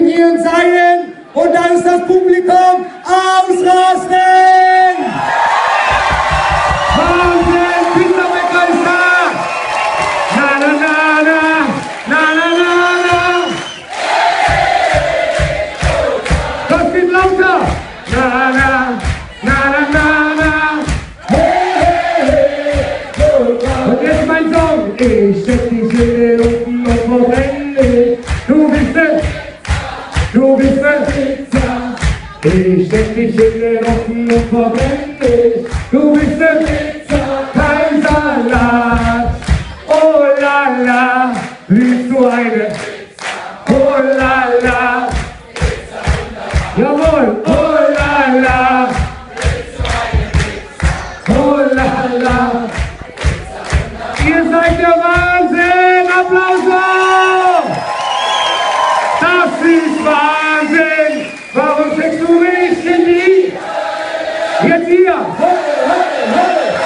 definieren Zion und dann ist das Publikum ausrasten! Wahnsinn, ist da! Na na na na, na na na na! Das geht lauter! Na na, na na na na! Und jetzt mein Song! Ich steck die Seele unten und verbrenne dich! Du bist es! Du bist es! Ich steck die Seele unten und verbrenne dich! Du bist es! kein Salat. Oh la la, liebst du eine? Oh la la. Jawohl, oh la la. Oh la la. Ist Wahnsinn. Warum schickst du mich in die? Jetzt hier. Eiskalt.